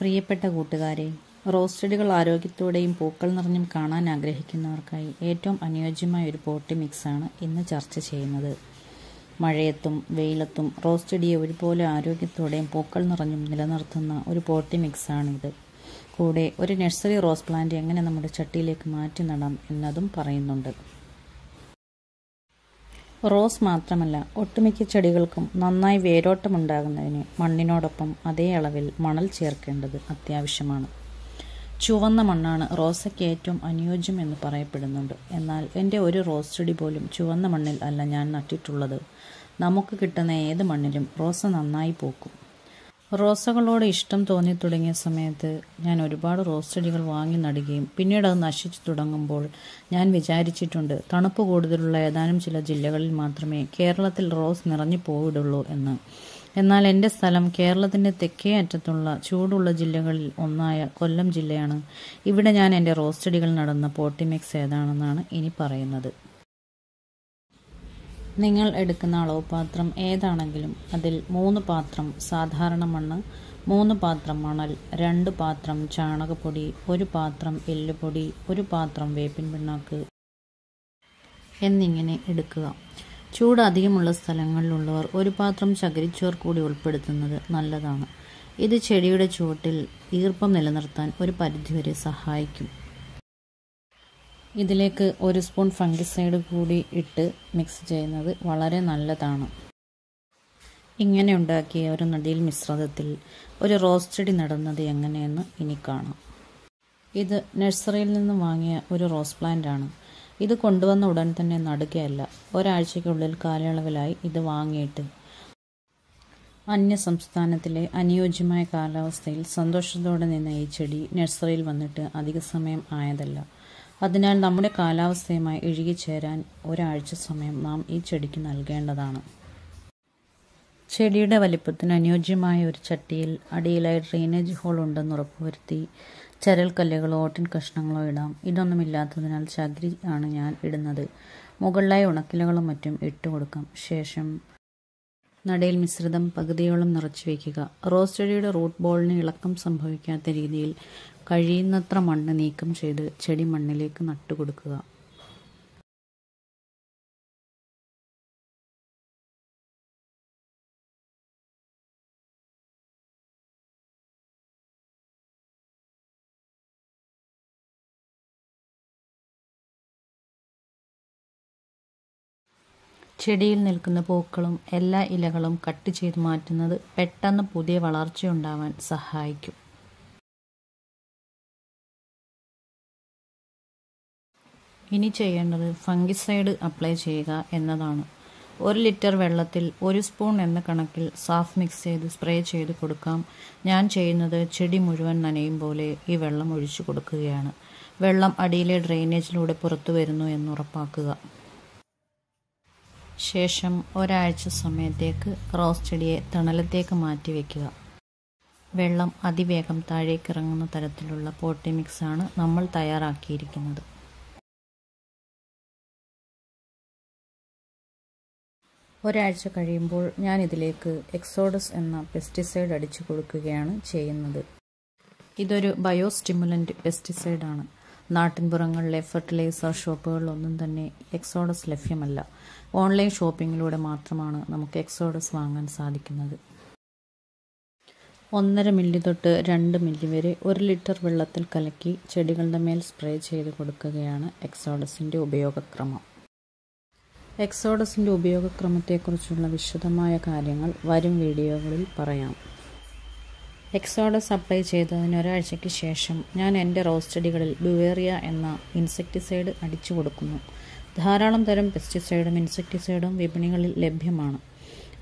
പ്രിയപ്പെട്ട കൂട്ടുകാരെ റോസ് ചെടികൾ ആരോഗ്യത്തോടെയും പൂക്കൾ നിറഞ്ഞും കാണാൻ ആഗ്രഹിക്കുന്നവർക്കായി ഏറ്റവും അനുയോജ്യമായ ഒരു പോട്ടി മിക്സാണ് ഇന്ന് ചർച്ച ചെയ്യുന്നത്. മഴയത്തും വെയിലത്തും റോസ് ചെടിയെ ഒരുപോലെ ആരോഗ്യത്തോടെയും പൂക്കൾ നിറഞ്ഞും നിലനിർത്തുന്ന ഒരു പോട്ടി മിക്സാണിത്. കൂടെ ഒരു നഴ്സറി റോസ് പ്ലാന്റ് എങ്ങനെ നമ്മുടെ ചട്ടിയിലേക്ക് മാറ്റി നടാം എന്നതും പറയുന്നുണ്ട്. റോസ് മാത്രമല്ല ഒട്ടുമിക്ക ചെടികൾക്കും നന്നായി വേരോട്ടമുണ്ടാകുന്നതിന് മണ്ണിനോടൊപ്പം അതേ അളവിൽ മണൽ ചേർക്കേണ്ടത് അത്യാവശ്യമാണ്. ചുവന്ന മണ്ണാണ് റോസയ്ക്ക് ഏറ്റവും അനുയോജ്യം എന്ന് പറയപ്പെടുന്നുണ്ട്. എന്നാൽ എന്റെ ഒരു റോസ് ചെടി പോലും ചുവന്ന മണ്ണിൽ അല്ല ഞാൻ നട്ടിട്ടുള്ളത്. നമുക്ക് കിട്ടുന്ന ഏത് മണ്ണിലും റോസ നന്നായി പൂക്കും. റോസകളോട് ഇഷ്ടം തോന്നി തുടങ്ങിയ സമയത്ത് ഞാൻ ഒരുപാട് റോസ് ചെടികൾ വാങ്ങി നടുകയും പിന്നീട് അത് നശിച്ചു തുടങ്ങുമ്പോൾ ഞാൻ വിചാരിച്ചിട്ടുണ്ട് തണുപ്പ് കൂടുതലുള്ള ഏതാനും ചില ജില്ലകളിൽ മാത്രമേ കേരളത്തിൽ റോസ് നിറഞ്ഞു പോയിടുള്ളൂ എന്ന്. എന്നാൽ എന്റെ സ്ഥലം കേരളത്തിന്റെ തെക്കേ അറ്റത്തുള്ള ചൂടുള്ള ജില്ലകളിൽ ഒന്നായ കൊല്ലം ജില്ലയാണ്. ഇവിടെ ഞാൻ എന്റെ റോസ് ചെടികൾ നടന്ന പോട്ടിമിക്സ് ഏതാണെന്നാണ് ഇനി പറയുന്നത്. നിങ്ങൾ എടുക്കുന്ന അളവ് പാത്രം ഏതാണെങ്കിലും അതിൽ മൂന്ന് പാത്രം സാധാരണ മണ്ണ് മൂന്ന് പാത്രം മണൽ രണ്ട് പാത്രം ചാണകപ്പൊടി ഒരു പാത്രം എല്ലുപൊടി ഒരു പാത്രം വേപ്പിൻ പിണ്ണാക്ക് എന്നിങ്ങനെ എടുക്കുക. ചൂട് അധികമുള്ള സ്ഥലങ്ങളിലുള്ളവർ ഒരു പാത്രം ചകിരിച്ചോർ കൂടി ഉൾപ്പെടുത്തുന്നത് നല്ലതാണ്. ഇത് ചെടിയുടെ ചുവട്ടിൽ ഈർപ്പം നിലനിർത്താൻ ഒരു പരിധിവരെ സഹായിക്കും. ഇതിലേക്ക് ഒരു സ്പൂൺ ഫംഗിസൈഡ് കൂടി ഇട്ട് മിക്സ് ചെയ്യുന്നത് വളരെ നല്ലതാണ്. ഇങ്ങനെ ഉണ്ടാക്കിയ ഒരു നടിയിൽ മിശ്രിതത്തിൽ ഒരു റോസ് ചെടി നടുന്നത് എങ്ങനെയെന്ന് ഇനി കാണാം. ഇത് നഴ്സറിയിൽ നിന്ന് വാങ്ങിയ ഒരു റോസ് പ്ലാന്റ് ആണ്. ഇത് കൊണ്ടുവന്ന ഉടൻ തന്നെ നടുകയല്ല. ഒരാഴ്ചയ്ക്കുള്ളിൽ കാലയളവിലായി ഇത് വാങ്ങിയിട്ട് അന്യ സംസ്ഥാനത്തിലെ അനുയോജ്യമായ കാലാവസ്ഥയിൽ സന്തോഷത്തോടെ നിന്ന ഈ ചെടി നഴ്സറിയിൽ വന്നിട്ട് അധിക സമയം ആയതല്ല. അതിനാൽ നമ്മുടെ കാലാവസ്ഥയുമായി ഇഴുകിച്ചേരാൻ ഒരാഴ്ച സമയം നാം ഈ ചെടിക്ക് നൽകേണ്ടതാണ്. ചെടിയുടെ വലിപ്പത്തിന് അനുയോജ്യമായ ഒരു ചട്ടിയിൽ അടിയിലായി ഡ്രെയിനേജ് ഹോൾ ഉണ്ടെന്ന് ഉറപ്പുവരുത്തി ചരൽക്കല്ലുകളോ ഓട്ടിൻ കഷ്ണങ്ങളോ ഇടാം. ഇതൊന്നുമില്ലാത്തതിനാൽ ചകിരി ആണ് ഞാൻ ഇടുന്നത്. മുകളിലായി ഉണക്കിലകളും മറ്റും ഇട്ട് കൊടുക്കാം. ശേഷം നടയിൽ മിശ്രിതം പകുതിയോളം നിറച്ചു വയ്ക്കുക റോസ് ചെടിയുടെ റൂട്ട് ബോളിന് ഇളക്കം സംഭവിക്കാത്ത രീതിയിൽ കഴിയുന്നത്ര മണ്ണ് നീക്കം ചെയ്ത് ചെടി മണ്ണിലേക്ക് നട്ടുകൊടുക്കുക ചെടിയിൽ നിൽക്കുന്ന പൂക്കളും എല്ലാ ഇലകളും കട്ട് ചെയ്ത് മാറ്റുന്നത് പെട്ടെന്ന് പുതിയ വളർച്ചയുണ്ടാവാൻ സഹായിക്കും. ഇനി ചെയ്യേണ്ടത് ഫംഗിസൈഡ് അപ്ലൈ ചെയ്യുക എന്നതാണ്. ഒരു ലിറ്റർ വെള്ളത്തിൽ ഒരു സ്പൂൺ എന്ന കണക്കിൽ സാഫ് മിക്സ് ചെയ്ത് സ്പ്രേ ചെയ്ത് കൊടുക്കാം. ഞാൻ ചെയ്യുന്നത് ചെടി മുഴുവൻ നനയും പോലെ ഈ വെള്ളം ഒഴിച്ചു കൊടുക്കുകയാണ്. വെള്ളം അടിയിലെ ഡ്രെയിനേജിലൂടെ പുറത്തു വരുന്നു എന്ന് ഉറപ്പാക്കുക. ശേഷം ഒരാഴ്ച സമയത്തേക്ക് റോസ് ചെടിയെ തണലത്തേക്ക് മാറ്റി വയ്ക്കുക വെള്ളം അതിവേഗം താഴേക്കിറങ്ങുന്ന തരത്തിലുള്ള പോട്ടി മിക്സാണ് നമ്മൾ തയ്യാറാക്കിയിരിക്കുന്നത്. ഒരാഴ്ച കഴിയുമ്പോൾ ഞാൻ ഇതിലേക്ക് എക്സോഡസ് എന്ന പെസ്റ്റിസൈഡ് അടിച്ചു കൊടുക്കുകയാണ് ചെയ്യുന്നത്. ഇതൊരു ബയോ സ്റ്റിമുലന്റ് പെസ്റ്റിസൈഡാണ് നാട്ടിൻപുറങ്ങളിലെ ഫെർട്ടിലൈസർ ഷോപ്പുകളിലൊന്നും തന്നെ എക്സോഡസ് ലഭ്യമല്ല. ഓൺലൈൻ ഷോപ്പിങ്ങിലൂടെ മാത്രമാണ് നമുക്ക് എക്സോഡസ് വാങ്ങാൻ സാധിക്കുന്നത്. ഒന്നര മില്ലി തൊട്ട് രണ്ട് മില്ലി വരെ ഒരു ലിറ്റർ വെള്ളത്തിൽ കലക്കി ചെടികളുടെ മേൽ സ്പ്രേ ചെയ്ത് കൊടുക്കുകയാണ് എക്സോഡസിന്റെ ഉപയോഗക്രമം. എക്സോഡസിന്റെ ഉപയോഗക്രമത്തെക്കുറിച്ചുള്ള വിശദമായ കാര്യങ്ങൾ വരും വീഡിയോകളിൽ പറയാം. എക്സോഡസ് അപ്ലൈ ചെയ്തതിന് ഒരാഴ്ചയ്ക്ക് ശേഷം ഞാൻ എന്റെ റോസ് ചെടികളിൽ എന്ന ഇൻസെക്ടിസൈഡ് അടിച്ചു കൊടുക്കുന്നു. ധാരാളം തരം പെസ്റ്റിസൈഡും ഇൻസെക്ടിസൈഡും വിപണികളിൽ ലഭ്യമാണ്.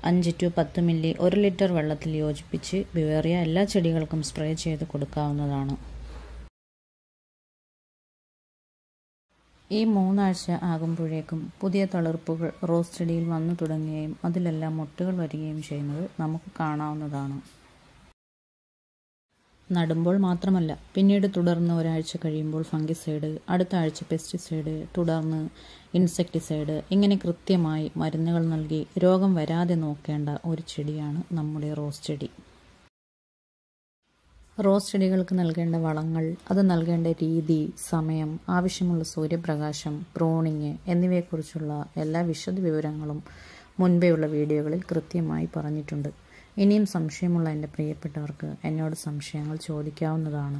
അഞ്ച് ടു പത്ത് മില്ലി ഒരു ലിറ്റർ വെള്ളത്തിൽ യോജിപ്പിച്ച് ബുവേറിയ എല്ലാ ചെടികൾക്കും സ്പ്രേ ചെയ്ത് കൊടുക്കാവുന്നതാണ്. ഈ മൂന്നാഴ്ച ആകുമ്പോഴേക്കും പുതിയ തളിർപ്പുകൾ റോസ് ചെടിയിൽ വന്നു തുടങ്ങുകയും അതിലെല്ലാം മുട്ടുകൾ വരികയും ചെയ്യുന്നത് നമുക്ക് കാണാവുന്നതാണ്. നടുമ്പോൾ മാത്രമല്ല പിന്നീട് തുടർന്ന് ഒരാഴ്ച കഴിയുമ്പോൾ ഫംഗിസൈഡ് അടുത്ത ആഴ്ച പെസ്റ്റിസൈഡ് തുടർന്ന് ഇൻസെക്ടിസൈഡ് ഇങ്ങനെ കൃത്യമായി മരുന്നുകൾ നൽകി രോഗം വരാതെ നോക്കേണ്ട ഒരു ചെടിയാണ് നമ്മുടെ റോസ് ചെടി റോസ് ചെടികൾക്ക് നൽകേണ്ട വളങ്ങൾ അത് നൽകേണ്ട രീതി സമയം ആവശ്യമുള്ള സൂര്യപ്രകാശം പ്രൂണിങ് എന്നിവയെക്കുറിച്ചുള്ള എല്ലാ വിശദ വിവരങ്ങളും മുൻപെയുള്ള വീഡിയോകളിൽ കൃത്യമായി പറഞ്ഞിട്ടുണ്ട്. ഇനിയും സംശയമുള്ള എന്റെ പ്രിയപ്പെട്ടവർക്ക് എന്നോട് സംശയങ്ങൾ ചോദിക്കാവുന്നതാണ്.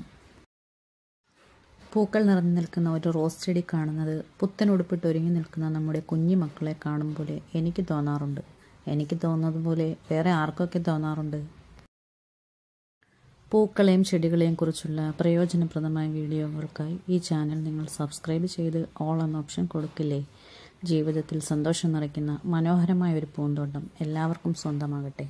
പൂക്കൾ നിറഞ്ഞു നിൽക്കുന്ന ഒരു റോസ് ചെടി കാണുന്നത് പുത്തൻ ഉടുപ്പിട്ട് ഒരുങ്ങി നിൽക്കുന്ന നമ്മുടെ കുഞ്ഞു മക്കളെ കാണും പോലെ എനിക്ക് തോന്നാറുണ്ട്. എനിക്ക് തോന്നുന്നത് പോലെ വേറെ ആർക്കൊക്കെ തോന്നാറുണ്ട്? പൂക്കളെയും ചെടികളെയും കുറിച്ചുള്ള പ്രയോജനപ്രദമായ വീഡിയോകൾക്കായി ഈ ചാനൽ നിങ്ങൾ സബ്സ്ക്രൈബ് ചെയ്ത് ഓൾ എന്ന ഓപ്ഷൻ കൊടുക്കില്ലേ? ജീവിതത്തിൽ സന്തോഷം നിറയ്ക്കുന്ന മനോഹരമായ ഒരു പൂന്തോട്ടം എല്ലാവർക്കും സ്വന്തമാകട്ടെ.